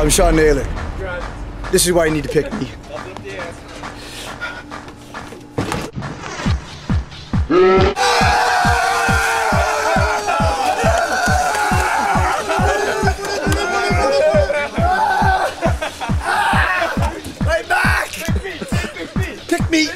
I'm Sean Naylor. This is why you need to pick me. Back! Me! Pick me!